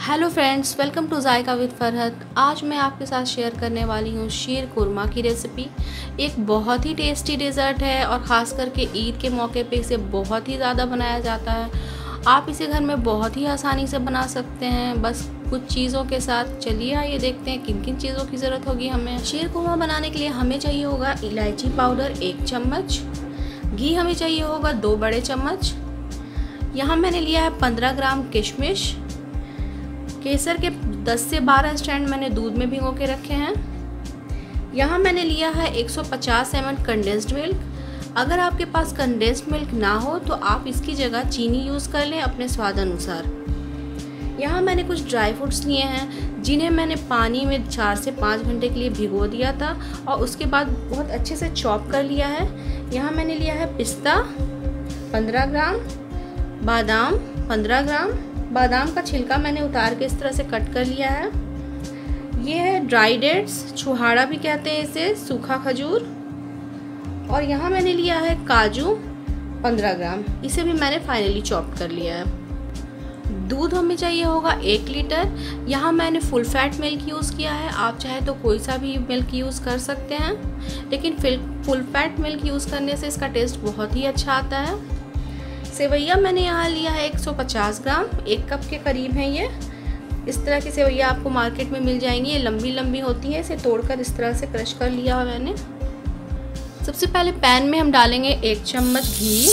Hello friends welcome to Zaika with Farhat आज मैं आपके साथ शेयर करने वाली हूँ शीर कुरमा की रेसिपी एक बहुत ही टेस्टी डेज़र्ट है और ख़ास करके ईद के मौके पे इसे बहुत ही ज़्यादा बनाया जाता है। आप इसे घर में बहुत ही आसानी से बना सकते हैं। बस कुछ चीज़ों के साथ चलिए आइए देखते हैं किन किन चीज़ों की ज़रूरत होगी हमें। शीर कुरमा बनाने के लिए हमें चाहिए होगा इलायची पाउडर एक चम्मच। घी हमें चाहिए होगा दो बड़े चम्मच। यहाँ मैंने लिया है पंद्रह ग्राम किशमिश। केसर के 10 से 12 स्टैंड मैंने दूध में भिगो के रखे हैं। यहाँ मैंने लिया है 150 सौ कंडेंस्ड मिल्क अगर आपके पास कंडेंस्ड मिल्क ना हो तो आप इसकी जगह चीनी यूज़ कर लें अपने स्वाद अनुसार। यहाँ मैंने कुछ ड्राई फ्रूट्स लिए हैं, जिन्हें मैंने पानी में चार से पाँच घंटे के लिए भिगो दिया था और उसके बाद बहुत अच्छे से चॉप कर लिया है। यहाँ मैंने लिया है पिस्ता, पंद्रह ग्राम, बादाम, पंद्रह ग्राम बादाम का छिलका मैंने उतार के इस तरह से कट कर लिया है। ये है ड्राई डेट्स, छुहाड़ा भी कहते हैं इसे, सूखा खजूर। और यहाँ मैंने लिया है काजू 15 ग्राम। इसे भी मैंने फाइनली चॉप कर लिया है। दूध हमें चाहिए होगा एक लीटर। यहाँ मैंने फुल फैट मिल्क यूज़ किया है। आप चाहे तो कोई सा भी मिल्क यूज़ कर सकते हैं। लेकिन फुल फैट मिल्क यूज़ करने से इसका टेस्ट बहुत ही अच्छा आता है। सेवैया मैंने यहाँ लिया है 150 ग्राम, एक कप के करीब है ये। इस तरह की सेवैया आपको मार्केट में मिल जाएँगी, ये लंबी लंबी होती है, इसे तोड़कर इस तरह से क्रश कर लिया है मैंने। सबसे पहले पैन में हम डालेंगे एक चम्मच घी।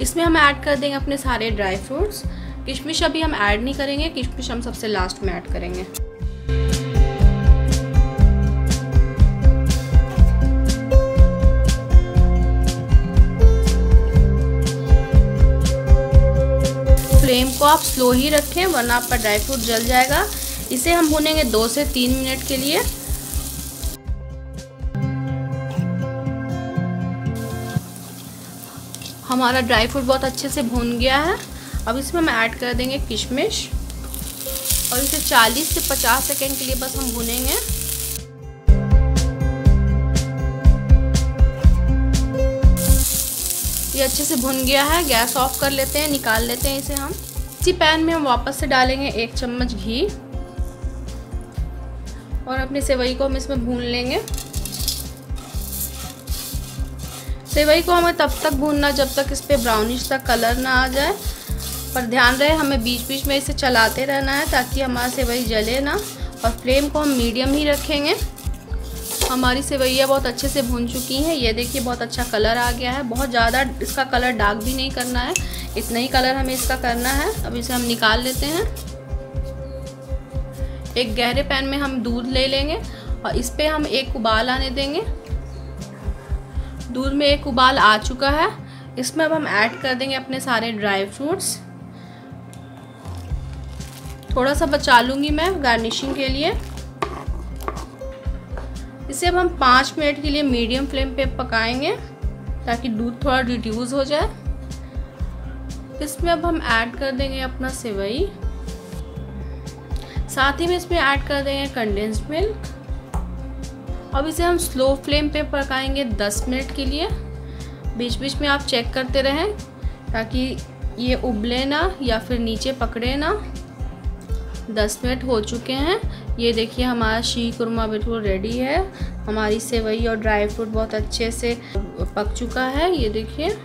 इसमें हम ऐड कर देंगे अपने सारे ड्राई फ्रूट्स। किशमिश अभी हम ऐड नहीं करेंगे, किशमिश हम सबसे लास्ट में ऐड करेंगे। को आप स्लो ही रखें, वरना आपका ड्राई फ्रूट जल जाएगा। इसे हम भूनेंगे दो से तीन मिनट के लिए। हमारा ड्राई फ्रूट बहुत अच्छे से भून गया है। अब इसमें हम ऐड कर देंगे किशमिश। और इसे 40 से 50 सेकेंड के लिए बस हम भूनेंगे। ये अच्छे से भुन गया है। गैस ऑफ़ कर लेते हैं, निकाल लेते हैं इसे हम। इसी पैन में हम वापस से डालेंगे एक चम्मच घी। और अपने सेवई को हम इसमें भून लेंगे। सेवई को हमें तब तक भूनना जब तक इस पर ब्राउनिश तक कलर ना आ जाए। पर ध्यान रहे, हमें बीच बीच में इसे चलाते रहना है ताकि हमारा सेवई जले ना। और फ्लेम को हम मीडियम ही रखेंगे। हमारी सेवैया बहुत अच्छे से भून चुकी हैं। ये देखिए, बहुत अच्छा कलर आ गया है। बहुत ज़्यादा इसका कलर डार्क भी नहीं करना है। इतना ही कलर हमें इसका करना है। अब इसे हम निकाल लेते हैं। एक गहरे पैन में हम दूध ले लेंगे और इस पर हम एक उबाल आने देंगे। दूध में एक उबाल आ चुका है। इसमें अब हम ऐड कर देंगे अपने सारे ड्राई फ्रूट्स। थोड़ा सा बचा लूँगी मैं गार्निशिंग के लिए। इसे अब हम पाँच मिनट के लिए मीडियम फ्लेम पे पकाएँगे ताकि दूध थोड़ा रिड्यूस हो जाए। इसमें अब हम ऐड कर देंगे अपना सेवई। साथ ही में इसमें ऐड कर देंगे कंडेंस्ड मिल्क अब इसे हम स्लो फ्लेम पे पकाएँगे 10 मिनट के लिए। बीच बीच में आप चेक करते रहें, ताकि ये उबले ना या फिर नीचे पकड़े ना। 10 मिनट हो चुके हैं। ये देखिए हमारा शी कुरमा बिल्कुल रेडी है। हमारी सेवई और ड्राई फ्रूट बहुत अच्छे से पक चुका है। ये देखिए।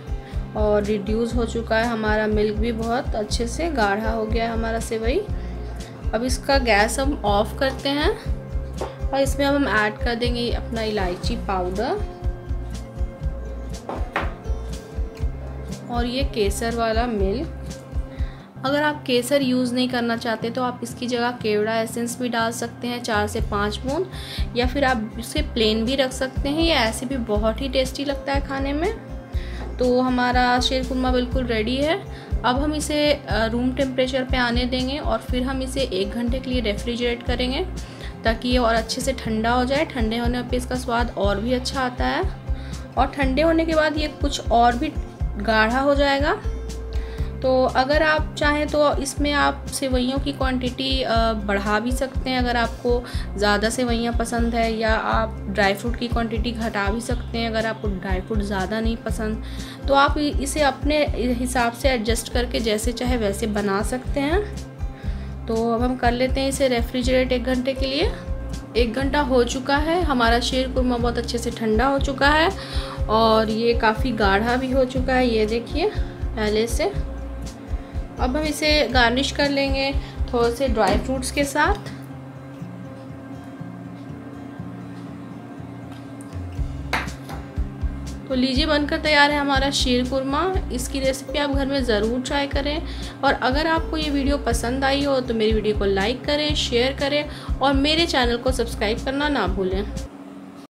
और रिड्यूस हो चुका है हमारा मिल्क भी बहुत अच्छे से, गाढ़ा हो गया है हमारा सेवई। अब इसका गैस हम ऑफ़ करते हैं और इसमें हम ऐड कर देंगे अपना इलायची पाउडर और ये केसर वाला मिल्क अगर आप केसर यूज़ नहीं करना चाहते तो आप इसकी जगह केवड़ा एसेंस भी डाल सकते हैं, चार से पाँच बूंद। या फिर आप इसे प्लेन भी रख सकते हैं, या ऐसे भी बहुत ही टेस्टी लगता है खाने में। तो हमारा शेर कुरमा बिल्कुल रेडी है। अब हम इसे रूम टेम्परेचर पे आने देंगे और फिर हम इसे एक घंटे के लिए रेफ्रिजरेट करेंगे ताकि ये और अच्छे से ठंडा हो जाए। ठंडे होने पर इसका स्वाद और भी अच्छा आता है। और ठंडे होने के बाद ये कुछ और भी गाढ़ा हो जाएगा। तो अगर आप चाहें तो इसमें आप सेवैयों की क्वांटिटी बढ़ा भी सकते हैं अगर आपको ज़्यादा सेवैयाँ पसंद है या आप ड्राई फ्रूट की क्वांटिटी घटा भी सकते हैं अगर आपको ड्राई फ्रूट ज़्यादा नहीं पसंद तो आप इसे अपने हिसाब से एडजस्ट करके जैसे चाहे वैसे बना सकते हैं। तो अब हम कर लेते हैं इसे रेफ्रिजरेट एक घंटे के लिए। एक घंटा हो चुका है, हमारा शेर कुरमा बहुत अच्छे से ठंडा हो चुका है और ये काफ़ी गाढ़ा भी हो चुका है, ये देखिए, पहले से। अब हम इसे गार्निश कर लेंगे थोड़े से ड्राई फ्रूट्स के साथ। तो लीजिए, बनकर तैयार है हमारा शीर कुरमा। इसकी रेसिपी आप घर में ज़रूर ट्राई करें। और अगर आपको ये वीडियो पसंद आई हो तो मेरी वीडियो को लाइक करें शेयर करें और मेरे चैनल को सब्सक्राइब करना ना भूलें।